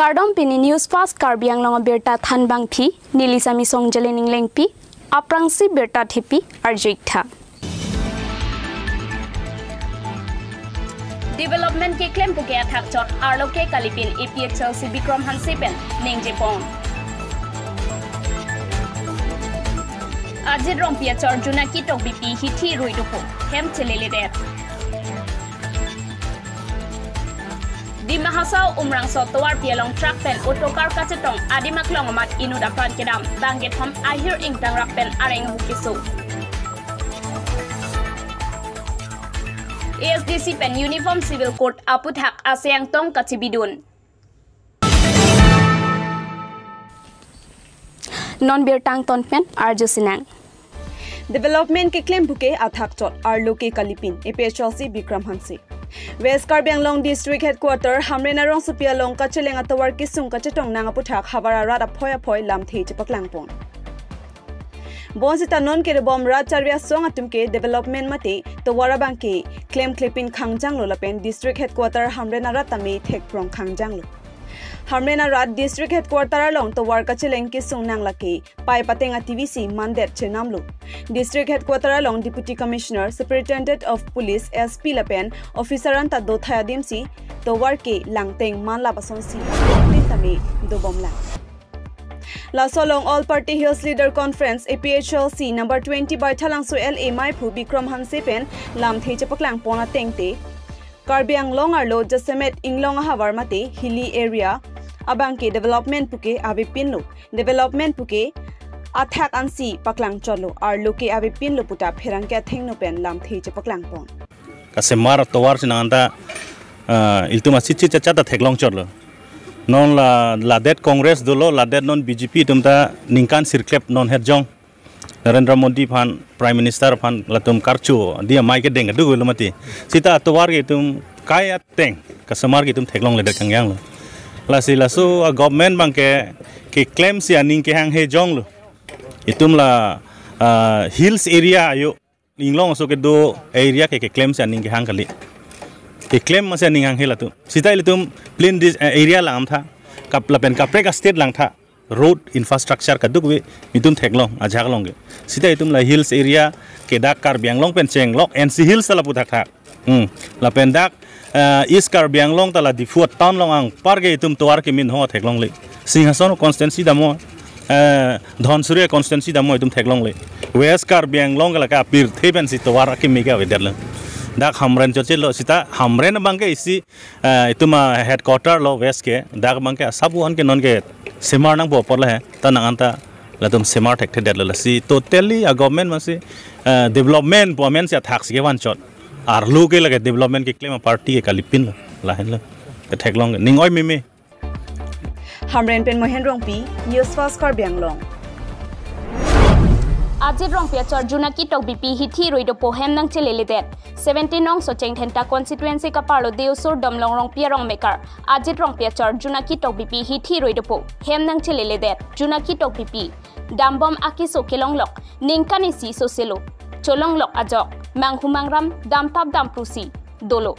কাৰ্ডম পিনি news fast Karbi Anglong বেৰ্তা থানবাং ফি নীলিচামী চংজালে নিংলেং পি আপ্ৰাংচি বেৰ্তা থিপি আৰ্যিকা ডেভেলপমেণ্ট কে ক্লেম বুকে থাক চত আৰ লোকে কালিপিন A P H L C Bikram হাঞ্চি পেন নিং জে আজিৰ ৰম্পিয়াচৰ জোনাকী টক বিপি হিঠি ৰৈ দুপু হেম চেলেলি দেৱ dimahasaw umrang so tuar pialong truck pen utokar kacetong adi maklong amat inud apan kedam banggit ham ahir ing tang rak pen areng hukisu ASDC pen uniform civil court aput hak asyang tong kacibidun non beer tang ton pen arju sinang development ke claim buke athak tot arlo ke kalipin epsc bikram hansi West Karbianglong District Headquarter, Hamrena Rong Supia Long Kacheling at the work is soon Kachetong Nangaputak, Havara Rada Poya Poy Lam Tejipak Langpong. Bonsita non song atum ke Development Mate, the Warabanki, claim clipping Kangjanglu Lapen, District Headquarter, hamrena Hamrenaratami, Tech Prong Kangjanglu. হাৰ্মেন আৰু আট district হেডকোৱাৰ্টাৰৰ লং তো war কাচি লেংকি চুং নাংলাকি পাই পাতেঙা T V চি মানদেট চে নামলো ডিষ্ট্ৰিক্ট হেডকোৱাৰ্টাৰৰ লং deputy commissioner superintendent of police S P লাপেন officer আন তাত দথায়া ডিম চি তো ৱাৰ কে লাংটেং মানলা পাচন চি আমি দুবমলা লাচলং all party hills leader conference A P H L C number twenty বাইথালাংচু L A মাইফু বিক্ৰম হানচিপেন লাম থেইচেপকলাং পনা টেংটে কাৰ্বি আংলং আৰু লজেমেট ইংলং অহা বাৰ্মাতে হিলি এৰিয়া আবাংকে ডেভেলপমেণ্ট পুকে আবে পিন্নুক ডেভেলপমেণ্ট পোকে আঠাক আনচি পাকলাং চলো আৰু লোকে আবে পিন্নু পুতা ফেৰাংকে থেংনু পেন লাম থেইচে পাকলাং পন কাছে মাৰ তোৱাৰ চিনা আন্দা ইলতুমা চিচি চাচা তা থেকলং চলো নন লা লাদেট কংগ্ৰেছ দলো লাদেট নন বিজেপি তুমি নিংকান চিৰক্লেপ নন হেজং narendra modi phan prime minister phan latum karchu dia mai ke deng du gulu mati. Sita atwar ge tum kai ateng kasamar ge tum theklong le yang lo. La si la su government bang ke ke claim si aning ke hang he jong lo. Itum la hills area ayo inglong so ke do area ke ke claim si aning ke hang kali ke claim masih ningang hela tu. Sita itu plain dis area lang tha. Kap lapen kapre ka state lang tha road infrastructure kaduk we mitum theklong ajhaklong ge. Sida itum la hills area kedak kar bianglong pen chenglok nc hills la puthak thak. Hmm. La pendak is eh, kar bianglong tala di fuat town long ang parge itum toar ke min ho theklong le. Singhason constancy damo धनसुरे constituency damo एकदम थेकलों le. वेस्कार बियांग लोंग लगा पीर थे बन si तोवार के मेगा sabu an ke non ke semar nang bo porla he ta nang anta latum semar tek tek la si totally a government masi development pomen sia thak si ke wan chot ar lu ke lage development ke claim party ke kalipin la la hen la thek long ningoi me me hamren pen mohen rong pi news fast kar biang long আজিৰ ৰং পিয়াচৰ জোনাকী টক BP হিথি ৰৈদ পহেম নং চেলেলে দেত seventy নং চচেং থেণ্টা constituency কাপাৰলো দেউচুৰ দমলং ৰং পিয়া ৰং maker. Ajit ৰং পিয়াচৰ জোনাকী টক BP হিথি ৰৈদ পো হেম নং চেলেলে দেত জোনাকী টক BP. দামবম আকি চকেলং লক নিংকানি চি চচেলো চলং লক আজক মাংহুমাংৰাম দামতাপ দামপ্ৰুচি দলো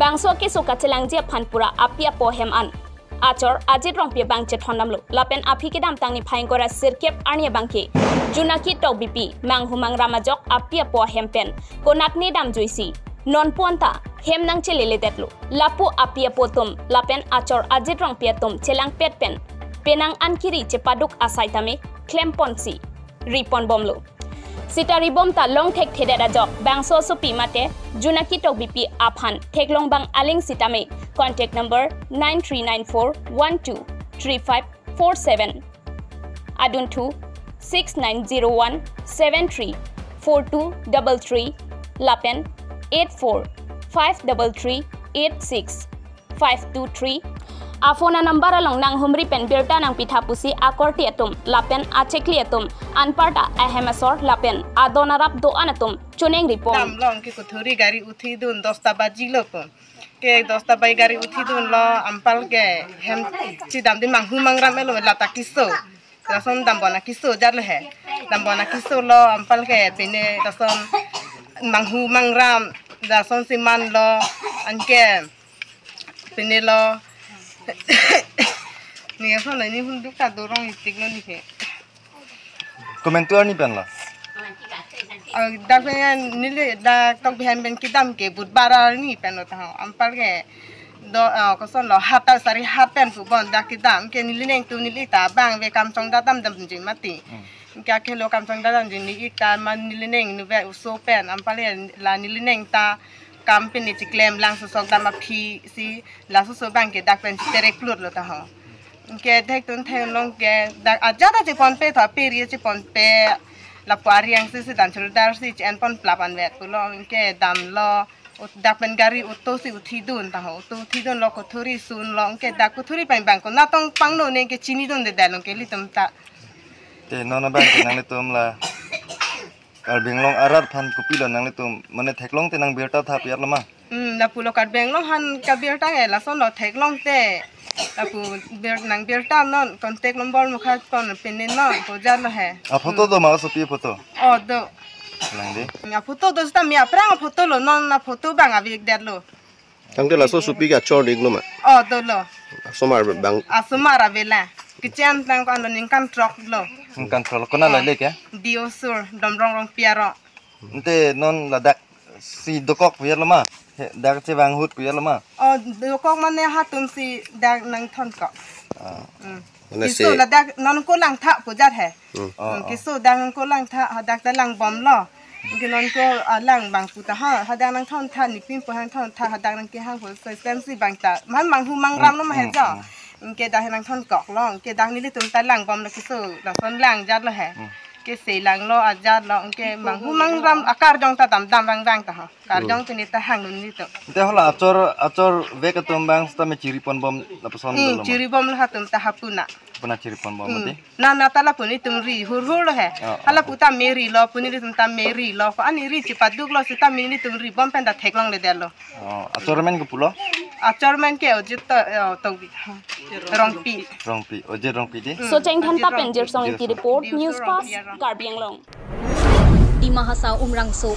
বাংস কে চকা চেলাং জিয়া ফানপুৰা আপিয়া পহেম আচৰ আজিত ৰং পিয়া বাংচে থন্দামলো লাপেন আফিকে দাম টাংনি ফাইন কৰা চিৰকেপ আৰ্নিয়া বাংকে। জোনাকী টক বিপি মাংহুমাং ৰামাজক আপিয়া পোৱা হেমপেন। কোনাকনি দাম জুইছি নন পুৱন্তা হেম নাং চেলেলে দেতলো। লাপু আপিয়া পতুম লাপেন আচৰ আজিত ৰং পিয়া তুম। চেলাং পেট পেন পেনাং আনকিৰি চেপাদুক আচাই তামে ক্লেম পনচি ৰিপন বমলো। সিটারি তালং তা লং ঠেক থেদের আজ বাংসো সু পিমাতে জুনাকি টক বিপি আফান ঠেক লং আলিং সিটামে contact number nine three nine four one two three five four seven আদুন two nine zero one seven three four two double three লাপেন eight four five double three eight six five two three আফোন number আলং নাং হুমরি PAN বেরটা নাং পিঠা পুসি আকর্তি এতুম লাপেন আচেকলি এতুম আনপারটা আহেমাসর লাপেন আদনারাপ দোয়ান এতুম চুনেং report নাম লং কি কুথুরি গাড়ি উঠি দুন দশটা বাজি লোকম কে দশটা বাই গাড়ি উঠি দুন ল আমপাল গে হেম চি দাম দি মাং হুমাং রাম এলো লাতা কিসো দশম দাম বনা কিসো জারলে হে দাম বনা কিসো ল আমপাল গে পেনে দশম মাং হুমাং রাম দশম সিমান ল আনকে পেনে ল Nih apa lah ini pun tuh kadorong istik lo nih. Komentar nih penlah. Daknya nilai dak tok bihan ben kita mke budbara nih penlo tahu. Ampal ke do ah, kosan lo hatal sari hapen subon dak kita mke nilai neng tu nilai tabang ve kam song datam dam jin mati. Hmm. Mke lo kam song datam jin nilai ta man nilai neng nuve usopen ampal ya la nilai neng ta. Company ची claim लांसु सोक दामा फ़ी सी लांसु सो बैंके दाग pen तेरे क्लूर लो ता हो के देख तुन थे लोग के आ ज़्यादा ची फ़ोन पे था पेर ची फ़ोन पे लपवारी यंग से सी दांचल दार सी चैन पन प्लापन वेट पुलो के दाम लो दाग पेन गारी उत्तो सी उठी दुन ता हो तो उठी दुन लो को थोरी सुन लो इनके दाग थोरी पेन बैंक को ना तो पंग लो ने के चीनी दुन दे दे लो के ली तुम ता ते नो नो बैंक ने तुम ला ar benglong arar phan kupi lo nang tu mane theklong te nang berta tha piar lama um la pulo kar benglong han ka berta e la son lo theklong te la pu ber nang berta non contact number mukha kon penne non to jar lo he a photo do ma so pi photo o do nang de ya photo do sta mi apra photo lo non na photo bang abik der lo tang de la so supi ga chor ding lo ma o do lo asomar bang asomar avela kecian tang kan lening kan trok lo kan trok kona la lek ya dio sur dom rong rong piaro nte non la dak si dokok piar lama dak che bang hut piar lama oh dokok mane hatun si dak nang thon ko kisu la dak non ko lang tha pujat he kisu dak ko lang tha ha dak ta lang bom lo กินนก็ล่างบางกูตาฮะฮะดังนังท่อนท่านนี่พิมพ์ไปทางท่อนท่าฮะดังนังเกี่ยงหัวใส่เส้นสีบางตามันบางหูมังรำนั่นมาเห็นจ้ะ ke dah nang thon kok ke dah ni le lang pom la kisu la lang jat la he. Mm. Ke se lo ajat la ke mang mang ram akar jong ta dam bang bang ta ha. Mm. Jong ni ta hang ni to te acor acor ve ke bang sta me bom la pason dalam mm, ciri bom la puna ciri bom ti na na puni tum ri he. Oh, Hala oh. puta meri lo puni ri meri lo ani ri ci paduk lo sta mi ni bom pen ta thek long oh, acor men ke Acor main ta tongpi rongpi rongpi ti report news pass umrangso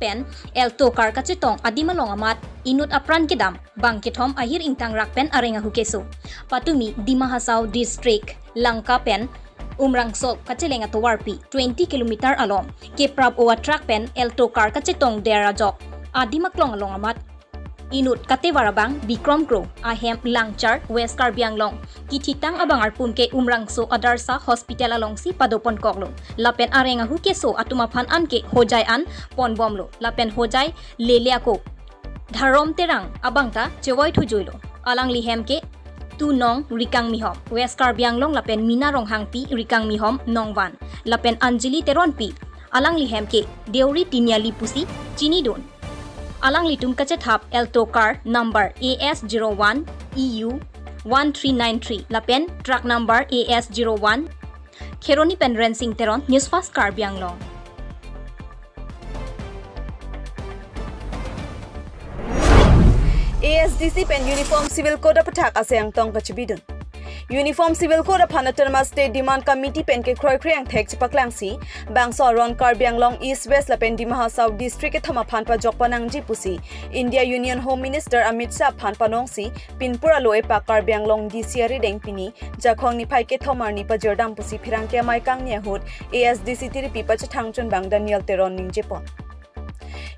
pen el to kar kachitong adimalong amat inut apran kedam bangkit kithom akhir intang rak pen arenga hukeso patumi di dimahasau district langka pen umrangso kachelenga warpi 20 km along. Ke prab owa pen el to kar kachitong dera jok along amat Inut Katewarabang Bikrom Kro Ahem Langchar West Karbianglong Kititang abangar punke Umrangso Adarsa Hospital along si Padopon Koklo Lapen arenga hukeso atumaphan anke hojai an pon bomlo Lapen hojai leleako Dharom terang abangta chewoi thujoilo Alang lihem ke tu nong rikang mihom West Karbianglong lapen mina ronghang pi rikang mihom nongwan Lapen Anjali teron pi Alang lihem ke Deuri tinyali pusi Chinidon Alang litum kacethap Elto car number AS01 EU 1393 lapen truck number AS01 Kheroni pen Rensing Teron News Fast Karbiang Long ASDC pen uniform civil code pathak asyang tong kachibidun ke khroy khriang thek chipaklang si bangso ron karbiang long east west la pen dimaha south district ke thama phanpa jokpanang ji pusi india union home minister amit shah phanpa nong si pinpura loe pa karbiang long dcr deng pini jakhong ni phai ke thomar ni pa jordam pusi phirang ke mai kang nya hut asdc tiri pipa chthangchun bang daniel teron ning jepon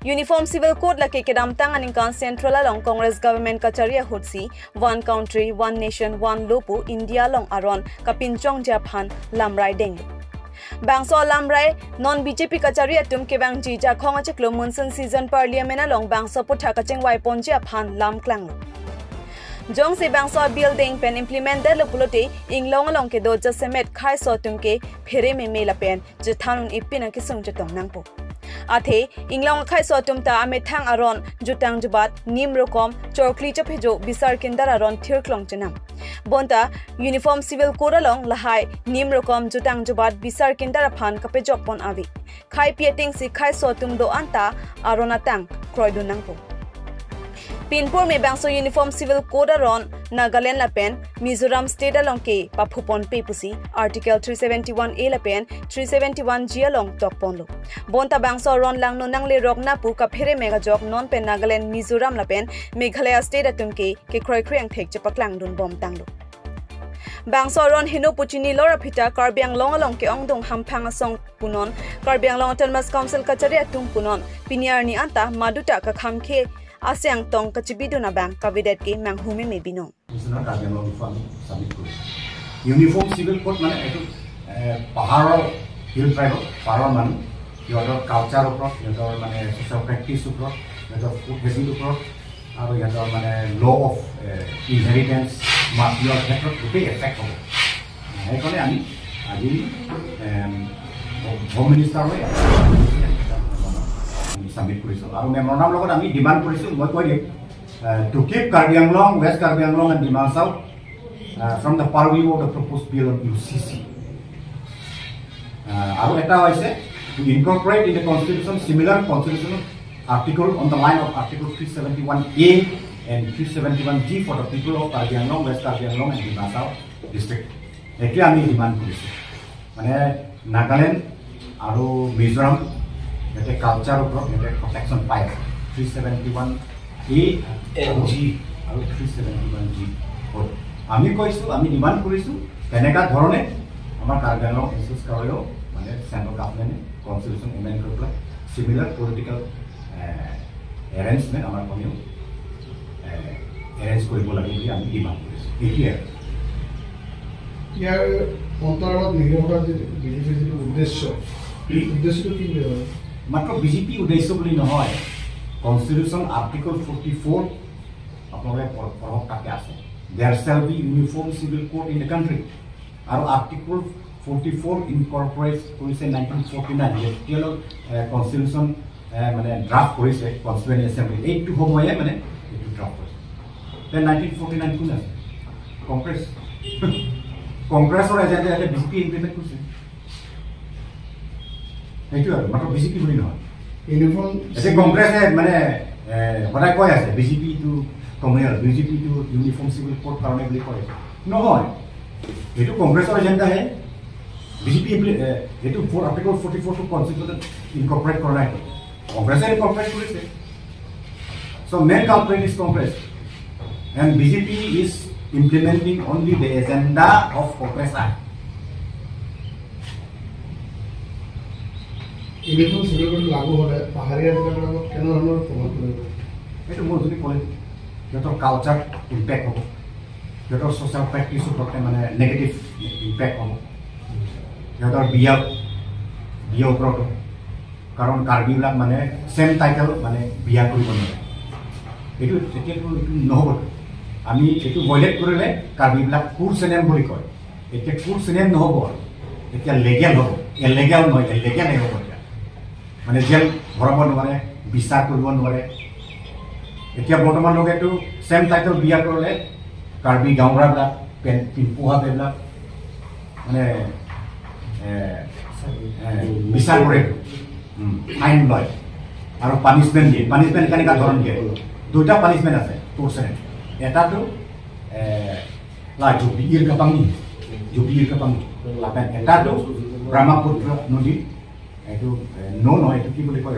Uniform Civil Code la ke kedam tangan in kan central along Congress government kacharia hutsi one country one nation one lopu India long aron kapinchong Japan lamrai deng. Bangsaw lamrai non BJP ka charya tum ke bang ji ja khong khonga cheklo monsoon season parliament along bangso putha ka ching wai pon aphan lam klang. Jong se bangsaw building pen implement der lopulote inglong along ke do jasemet khai so tum ke phere me me la pen je thanun ipina ke sung sungja tong nangpo. Thang aron jutang jubat nim rokom chorkli chaphejo bisar kindar aron thirklong chenam bonta uniform civil code along lahai nim rokom jutang jubat bisar kindar phan kape jokpon avi khai pieting si khai so tum do anta arona tang kroidu nangpo पिनपुर में बैंसो uniform civil code Ron Nagaland लपेन Mizoram state along के पाफुपोन पे pussy article 371 ए लपेन 371 जी along टॉकपोन लो बोंता बैंसो Ron लांग no नंगले रोकना पु का फेरे mega Jacques non पे Nagaland Mizoram लपेन Meghalaya state अतुम के के क्रोय क्रियंग थेक चपकलांग दुन Baum तांग लो bangso ron hinu puchini lora phita karbiang long along ke ong dong hamphang song punon karbiang long autonomous council kachari atung punon piniar ni anta maduta ka khamkhe asyang tong kachibidu na bang kavidet ke manghumi me bino. মিছনৰ কাৰ্যালয় uniform submit কৰিছে uniform civil code মানে এইটো পাহাৰৰ hill ট্ৰাইবত পাহাৰৰ মানুহ সিহঁতৰ culture ওপৰত সিহঁতৰ মানে ছ'চিয়েল প্ৰেক্টিছ ওপৰত সিহঁতৰ ফুড হেবিট ওপৰত আৰু সিহঁতৰ মানে ল' অফ ইনহেৰিটেঞ্চ মাটিৰ ক্ষেত্ৰত গোটেই এফেক্ট হ'ব সেইকাৰণে আমি আজি হোম মিনিষ্টাৰলৈ আমি চাবমিট কৰিছোঁ। আৰু মেমৰণৰ লগত আমি ডিমাণ্ড কৰিছোঁ মই কৈ দিম। To keep Karbi Anglong west Karbi Anglong and Dima Hasao from the purview of the proposed bill of U C C আৰু এটা হৈছে to incorporate in the constitution similar constitution article on the line of article three seventy one A and three seventy one G for the people of Karbi Anglong west Karbi Anglong and Dima Hasao district একে আমি demand কৰিছোঁ। মানে নাগালেণ্ড আৰু মিজোৰাম সিহঁতে কালচাৰৰ ওপৰত সিহঁতে protection আছে থ্ৰী ছেভেণ্টি ওৱান এ আৰু জি আৰু থ্ৰী ছেভেণ্টি ওৱান জি হয় আমি কৈছোঁ আমি ডিমাণ্ড কৰিছোঁ তেনেকুৱা ধৰণে আমাৰ কাৰ্বি আংলং এছ'চ কাৰেও মানে চেণ্ট্ৰেল গভৰ্ণমেণ্টে কনষ্টিটিউশ্যন এমেণ্ড কৰি পেলাই চিমিলাৰ পলিটিকেল এৰেঞ্জমেণ্ট আমাৰ কমেও এৰেঞ্জ কৰিব লাগে বুলি আমি ডিমাণ্ড কৰিছোঁ। আৰু ইয়াৰ অন্তৰ্গত নিৰ্ভৰ যিটো বিজেপিৰ যিটো উদ্দেশ্য উদ্দেশ্যটো কি মাত্ৰ বিজেপি উদ্দেশ্য বুলি নহয় কনষ্টিটিউশ্যন আৰ্টিকল ফৰ্টি ফ'ৰ আপোনালোকে পঢ়ক তাতে আছে। There shall be uniform civil code in the country আৰু আৰ্টিকল ফৰ্টি ফ'ৰ ইনকৰ্পৰেট কৰিছে নাইনটিন ফৰ্টি নাইন যেতিয়ালৈ কনষ্টিটিউশ্যন মানে ড্ৰাফ্ট কৰিছে কনষ্টিটুৱেণ্ট এছেম্বলি এইটো সময়ে মানে এইটো ড্ৰাফ্ট কৰিছে। তে নাইনটিন ফৰ্টি নাইন কোন আছে? কংগ্ৰেছ কংগ্ৰেছৰ এজেণ্টে ইয়াতে বিজেপি ইমপ্লিমেণ্ট কৰিছে। সেইটোৱে আৰু মাত্ৰ বিজেপি বুলি নহয়। ইউনিফৰ্ম এতিয়া কংগ্ৰেছে মানে সদায় কৈ আছে বিজেপিটো কমিউনেল বিজেপিটো ইউনিফৰ্ম চিভিল কোড কাৰণে বুলি কৈ আছে নহয় এইটো কংগ্ৰেছৰ এজেণ্ডাহে বিজেপি এইটো ফ'ৰ আৰ্টিকল ফৰ্টি ফ'ৰটো কনষ্টিটিউশ্যন ইনকৰ্পৰেট কৰা নাই। কংগ্ৰেছে ইনকৰ্পৰেট কৰিছে। So' main culprit is Congress and BJP is implementing only the agenda of Congress I uniform civil code লাগু হ'লে পাহাৰীয়া লগত কেনেধৰণৰ প্ৰভাৱ পৰিব এইটো মোৰ যদি ক'লে সিহঁতৰ কালচাৰ ইম্পেক্ট হ'ব। সিহঁতৰ ছ'চিয়েল প্ৰেক্টিছৰ ওপৰতে মানে নেগেটিভ ইম্পেক্ট হ'ব। সিহঁতৰ বিয়া বিয়াৰ ওপৰতো কাৰণ কাৰ্বিবিলাক মানে ছেম টাইটেল মানে বিয়া কৰিব নোৱাৰে। এইটো তেতিয়াতো এইটো নহ'ব আমি এইটো ভয়লেট কৰিলে কাৰ্বিবিলাক কোৰ চেনেম বুলি কয়। এতিয়া কোৰ চেনেম নহ'ব আৰু। এতিয়া লেগেল হ'ব। এলেগেল নহয় এলেগেল হ'ব। মানে জেল ভৰাব নোৱাৰে বিশ্বাস কৰিব নোৱাৰে। এতিয়া বৰ্তমানলৈকেতো ছেম টাইটেল বিয়া কৰিলে কাৰ্বি গাঁওবুঢ়াবিলাক পেন পিম্পুহাবিলাক মানে এ, এ, বিচাৰ কৰে। ফাইন লয়। আৰু পানিছমেণ্ট দিয়ে। পানিছমেণ্ট কেনেকুৱা ধৰণ দিয়ে? দুটা পানিছমেণ্ট আছে টৰ্চাৰ এটাটো ইৰ কাপাঙি জুপি ইৰ কাপাঙি এটাটো ব্ৰহ্মপুত্ৰ নদী এইটো ন নহয় এইটো কি বুলি কয়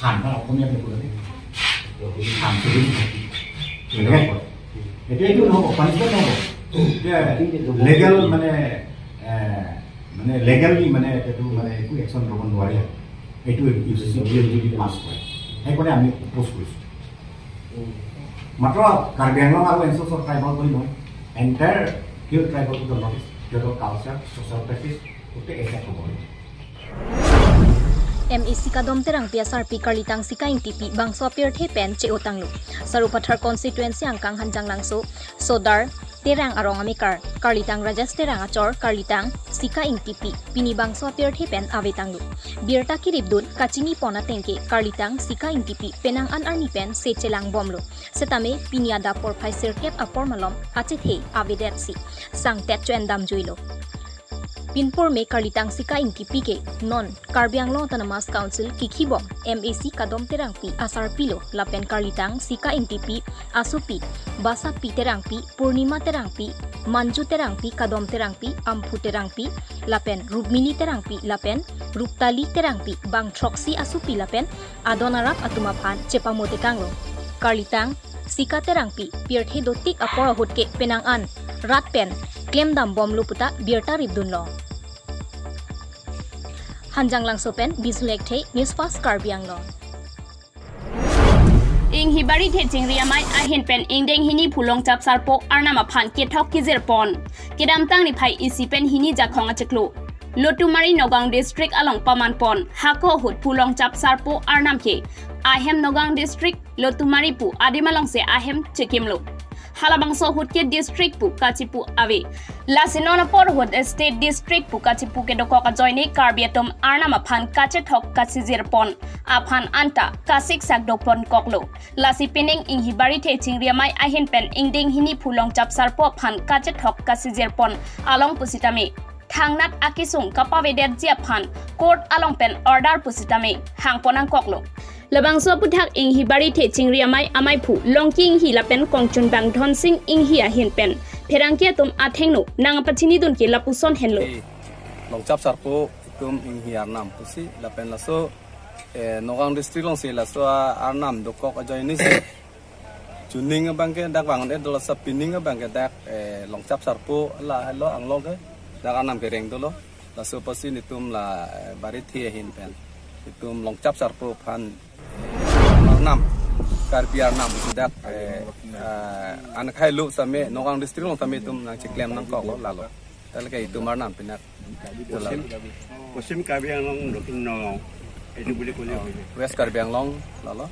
থান ন অসমীয়া তেনেকৈ কয়। এতিয়া এইটো নহ'ব পানিছমেণ্ট নহ'ব। এতিয়া লেগেল মানে মানে লেগেলি মানে এইটো মানে একো একশ্যন ল'ব নোৱাৰে। এইটো ইউ চি চি এল যদি পাছ কৰে। সেইকাৰণে আমি অপ'জ কৰিছোঁ। মাত্ৰ কাৰ্বি আংলং আৰু এনচৰ ট্ৰাইবল বুলি নহয়। Entire hill tribal to the north east সিহঁতৰ কালচাৰ ছ'চিয়েল প্ৰেক্টিছ গোটেই এফেক্ট হ'ব এম ই চি কাদম জেরাং পিয়াসার পি কার্লিটাং সিকাইং টিপি বাংসো আপের থে পেন চে ওটাংলু সারু পাথার কনস্টিটুয়েন্সি আংকাং হানজাং লাংসো সোদার তেরাং আরং আমেকার কার্লিটাং রাজাস তেরাং আচর কার্লিটাং সিকাইং টিপি পিনি বাংসো আপের থে পেন আবে তাংলু বিয়ারটা কিরিপ দুন কাচিনি পনা তেংকে কার্লিটাং সিকাইং টিপি পেনাং আন আর্নি পেন সে চেলাং বমলু সেতামে পিনি আদা পর ফাইসের কেপ আপর মালম আচে থে আবেদ সি সাং টেট চেন দাম জুইলো पिनपुर में करलितांग सिका इनकी पीके नॉन कार्बियांग लोंग तनमास काउंसिल किखिबो एमएसी कादोम तेरांगपी आसार पिलो लापेन करलितांग सिका इनटीपी आसुपी बासापी तेरांगपी पूर्णिमा तेरांगपी मांजू तेरांगपी कादोम तेरांगपी अम्फू तेरांगपी लापेन रुक्मिनी तेरांगपी लापेन रुपताली तेरांग पी बांग ट्रॉक्सी आसुपी लापेन आदोनाराप अतुमाफान चेपामोते कांगलो karlitang sikate rangpi pirthi dotik apor के पेना आन रात पेन claim dam bom luputa birta ribdun lo hanjang lang sopen bislek the news fast karbiang lo ing hi bari the chingria mai a hin pen ing deng hini phulong chap sar po arna phan ke thok ki pon kedam tang ni phai isi pen hini ja khonga cheklo lotumari nogang district along paman pon hako hut phulong chap sar po arnam ke ahem nogang district lotumari pu adimalong se ahem chekimlo halabangso hutke district pu kachipu ave lasinona por hut state district pu kachipu ke doko ka joini karbiatom arnama phan kache thok kachizir pon aphan anta kasik sakdo pon koklo lasi pining ing hibari the chingria mai ahin pen ingding hini phulong chap sarpo phan kache thok kachizir pon along pusitame thangnat akisung kapavedet jia phan court along pen order pusitame hangponang koklo labangso puthak ing hi bari the chingri amai amai phu. Longking hi lapen kongchun bang dhon sing ing hi a hin pen. Pherangkia tum atheng no nang pachini dun ke lapuson henlo long chap sar po tum ing hi arnam pusi lapen laso e nogang district long se laso arnam do kok ajoy ni se chuning bang ke dak bang de la sa pining bang ke dak e long chap sar po la lo ang lo ke. Dak arnam ke reng do lo. Laso pasi ni tum la bari thi hin pen. Tum long chap sar po phan enam karbiar enam sudah anak hai lu same nogang distrik long same tum nang ciklem nang kok lo lalu. Tal kai itu mar nam pinar musim karbiar long dokin no itu boleh kuliah west karbiar long lalu.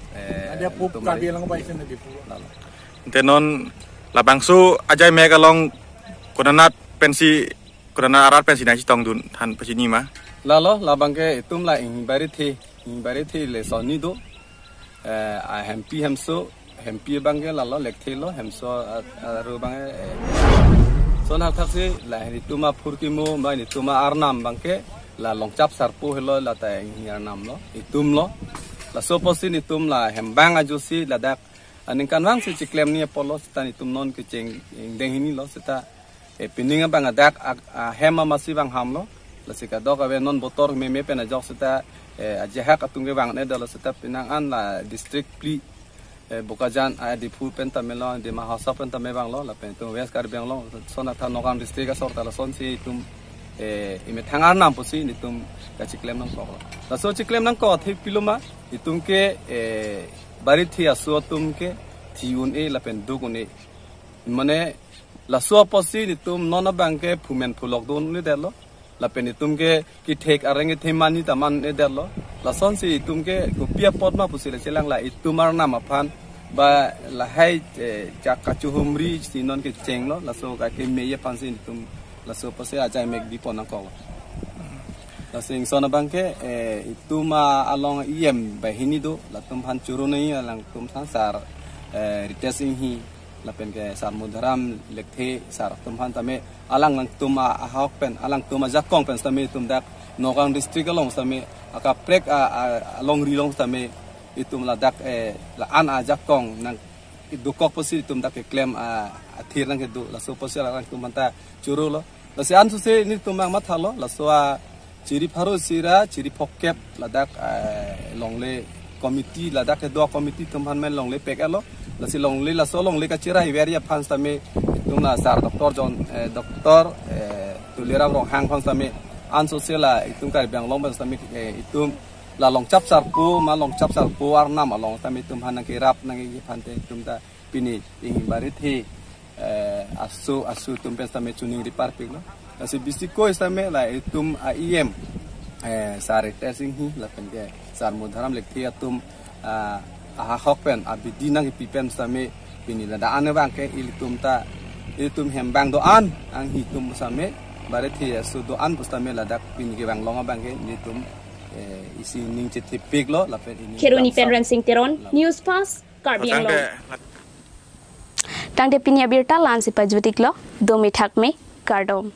Ada pup karbiar long baik sana di lalu. Tenon labangsu ajai mega long kunanat pensi kunanat arat pensi nasi tong dun han pesini mah lalu labang ke itum la ing bari thi ing bari thi le soni do Eh, hempi হেমচো হেম্পি বাংগে লালো লেকথে লো হেমচো আৰু বাংগে চন ma লাহেনি তুমা ফুরকিমো বা তুমা আর নাম বাংকে লা লংচাপ সারপু হেলো লা তাই lo. নাম লো ইতুম লো লা সোপসি নিতুম লা হেমবাং আজুসি লা দাক aningkan wang si ciklem ni polo sita ni tum non ke ceng deng hini lo sita e eh, pininga bangadak hema masih bang ham lo la sika non botor me me pena jok sta aja hak atunge bang ne dalo setap pinang an la district pli. Bukajan a di pu pen tamelo di mahasa pen tame bang lo la pen tu wes kar bang lo. Sona tha nogam district asor tala son si tum e ime thangar nam pusi ni tum ka chiklem la so chiklem nang ko thi piluma itum ke bari thi asu tum ke thiun e la pen dugun e. Mane la so posi ni tum nona bang ke phumen phulok don ni delo lapeni tumke ki thek arenge themani taman ne derlo. Lason si tumke gopia podma pusile chelang la itumar nama phan. Ba lahai eh, chakachu humri sinon ke chenglo laso ka ke meye pansin tum laso pase ajai mek di pona ko la sing sona bangke eh, ituma along iem bahini do latum phan churunei alang tum sansar eh, ritasing hi la pen ke sar mudaram lekthe sar tum han tame alang lang tuma a hawk pen alang tuma jak kong pen tame tum dak. Nogang district along tame aka prek a along ri long tame itum la dak e la an a jak kong nang du kok posi tum dak claim a athir nang du la so posi la tum manta churu lo. La se an su se ni tum mang mathalo la so a chiri pharo sira chiri phokep la dak longle komiti la ke do komiti tumhan men longle pek alo. La si long le la so longle ka chira i veria phans tame. Tungna sar doktor jon eh, doktor eh, tulira rong hang phans se anso i itung ka bang long phans eh, i itung la long chap sar pu ma long chap sar pu ar nama long tame tumhan ke rap nang gi phante tumta pini ing bari thi asu asu tumpes tame chuning ripar pek lo. La si bisiko istame la itum aiem sare tesing hi la pen sarmu dharam lekthi atum ah, aha hokpen abi dinang pipen same pinila da ane bang ke iltum ta iltum hem bang do an ang hitum same bare thi su do an pustame ladak pinige bang longa bang ke nitum eh, isi ning chit pig lo lapen ini keruni pen rensing teron news pass karbiang lo tangte pinya birta lansi pajwitik lo domi thakme kardom.